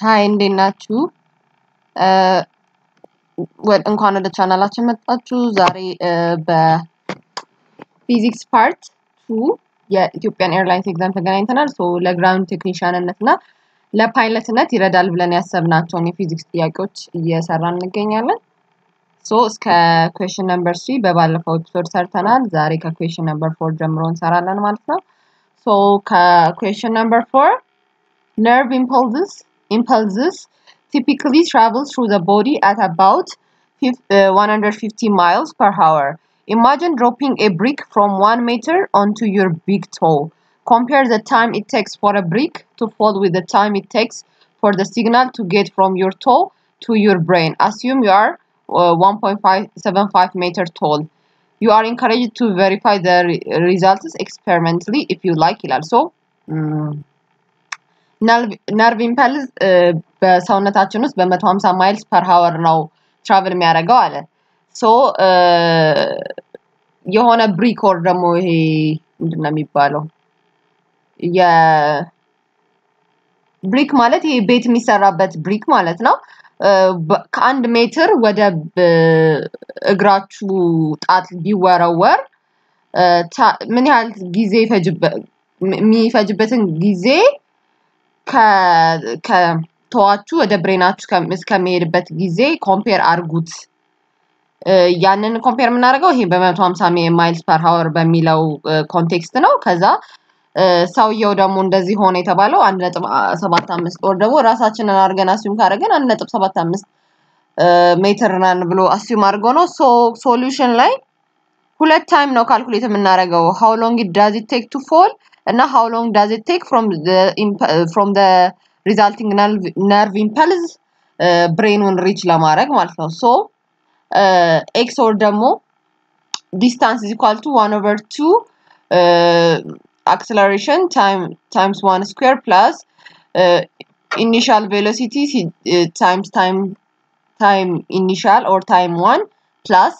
Hi እንዴት ናችሁ? እንኳን ወደ ቻናላችን መጣችሁ። ዛሬ በፊዚክስ part two የ Ethiopian Airlines exam ተገናኝተናል። ሶ ለግራውንድ ቴክኒሽያንነት እና ለፓይለትነት ይረዳል ብለን ያሰብናቸውን የፊዚክስ ጥያቄዎች እየሰራን እንገኛለን። so እስከ question number three በባለፈው episode ሰርተናል። ዛሬ ከ question number four ጀምሮ እንሰራለን ማለት ነው። ሶ ከኩዌሽን ነምበር ፎር nerve impulses impulses typically travel through the body at about 150 miles per hour. Imagine dropping a brick from 1 meter onto your big toe. Compare the time it takes for a brick to fall with the time it takes for the signal to get from your toe to your brain. Assume you are uh, 1.75 meter tall. You are encouraged to verify the re results experimentally if you like. So, mm, nerve impulse በሰውነታችን ውስጥ በ150 miles per hour ነው travel የሚያደርገው አለ። so የሆነ brick or ደግሞ ይሄ ምንድን ነው የሚባለው? የ brick ማለት ይሄ ቤት የሚሰራበት brick ማለት ነው። ከአንድ ሜትር ወደ እግራችሁ ጣት ቢወረወር ምን ያህል ጊዜ የሚፈጅበትን ጊዜ ከተዋችሁ ወደ brain ኣችሁ እስከሚሄድበት ጊዜ compare አርጉት። ያንን compare የምናደርገው ይሄ በመቶ ሀምሳ miles per hour በሚለው context ነው። ከዛ ሰውየው ደግሞ እንደዚህ ሆነ የተባለው አንድ ነጥብ ሰባት አምስት or ደግሞ ራሳችንን አድርገን assume ካደረገን አንድ ነጥብ ሰባት አምስት ሜትር ነን ብሎ assume አድርጎ ነው። solution ላይ ሁለት time ነው calculate የምናደርገው how long does it take to fall እና how long does it take from the resulting nerve impulse brain ኑን reach ለማድረግ ማለት ነው። so x or ደግሞ distance is equal to one over two acceleration times one square plus initial velocity times time time initial or time one plus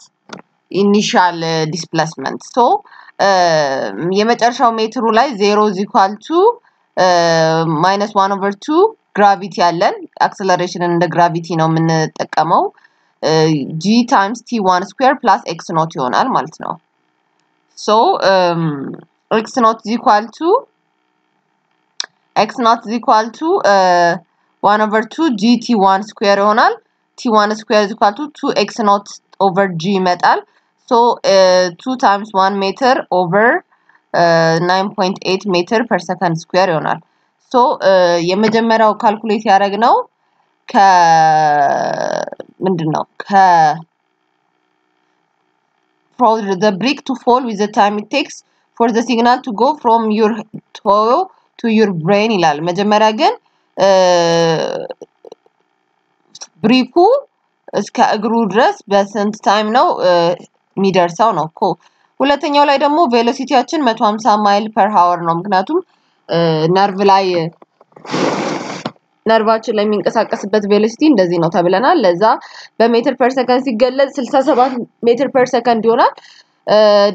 initial displacement so የመጨረሻው ሜትሩ ላይ zero is equal to minus one over two gravity አለን። acceleration ን እንደ gravity ነው የምንጠቀመው። g times t one square plus x naught ይሆናል ማለት ነው። so x naught is equal to x naught is equal to one over two g t one square ይሆናል። t one square is equal to two x naught over g ይመጣል። so two times one meter over nine point eight meter per second square ይሆናል። so የመጀመሪያው calculate ያደረግነው ከ ምንድን ነው ከ for the brick to fall with the time it takes for the signal to go from your toe to your brain ይላል። መጀመሪያ ግን brick ኡ እስከ እግሩ ድረስ በስንት time ነው የሚደርሰው ነው እኮ። ሁለተኛው ላይ ደግሞ velocity ያችን 150 mile per hour ነው። ምክንያቱም ነርቭ ላይ ነርቫችን ላይ velocity እንደዚህ ነው ተብለናል። ለዛ በ meter per second ሲገለጽ 67 meter per second ይሆናል።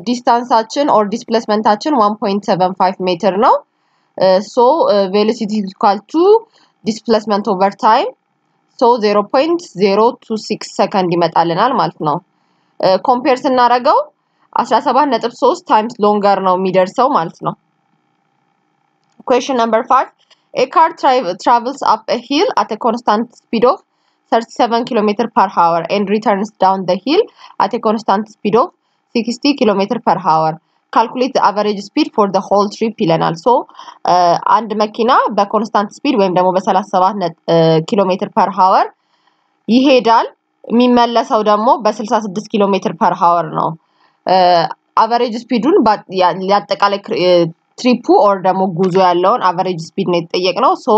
distance ኣችን or displacement ኣችን 1.75 ሜትር ነው። so velocity equal to displacement over time so 0.026 ሰከንድ ይመጣልናል ማለት ነው። compare ስናደርገው 17.3 times longer ነው የሚደርሰው ማለት ነው። question number 5 A car tra travels up a hill at a constant speed of 37 km per hour and returns down the hill at a constant speed of 60 km per hour. Calculate the average speed for the whole trip ይለናል። so አንድ መኪና በ constant speed ወይም ደግሞ በ37 kilometer per hour ይሄዳል። የሚመለሰው ደግሞ በ66 kilometer per hour ነው። average speed ኡን ያጠቃላይ trip ኡ or ደግሞ ጉዞ ያለውን average speed ነው የተጠየቅነው። so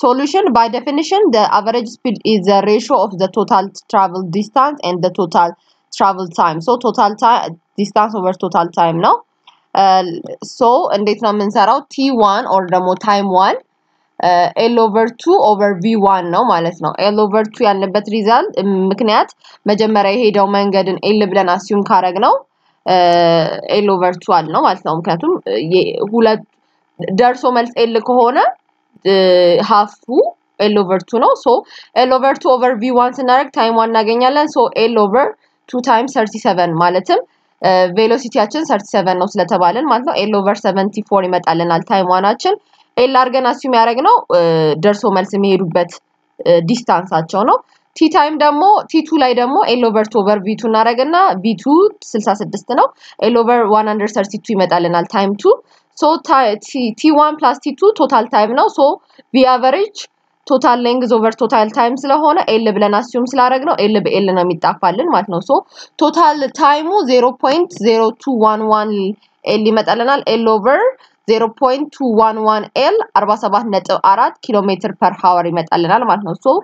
solution by definition speed is the ratio of the total travel distance and the total travel time so total time distance over total time ነው so እንዴት ነው የምንሰራው t one or ደግሞ time one L over two over v one ነው ማለት ነው L over two ያለበት result ምክንያት መጀመሪያ የሄደው መንገድን L ብለን assume ካረግ ነው L over two አል ነው ማለት ነው ምክንያቱም ሁለት ደርሶ መልስ L ከሆነ half ኡ L over two ነው። so L over two over V one ስናደርግ time one እናገኛለን። so L over two times thirty seven ማለትም velocity ያችን thirty seven ነው ስለተባለን ማለት ነው። L over seventy four ይመጣልናል time one ኣችን። L አድርገን assume ያደረግነው ደርሶ መልስ የሚሄዱበት distance ኣቸው ነው። T time ደግሞ T two ላይ ደግሞ L over two over V two እናደረግና V two ስልሳ ስድስት ነው። L over one hundred thirty two ይመጣልናል time two። T one plus T two total time ነው። so V average total length over total time ስለሆነ L ብለን assume ስላደረግ ነው L በ L ነው የሚጣፋልን ማለት ነው። so total time ኡ zero point zero two one one L ይመጣልናል። L over zero point two one one L አርባ ሰባት ነጥብ አራት ኪሎ ሜትር per hour ይመጣልናል ማለት ነው። so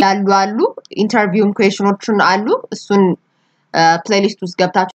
ያሉ አሉ ኢንተርቪውም ኩዌሽኖችን አሉ እሱን ፕሌሊስት ውስጥ ገብታችሁ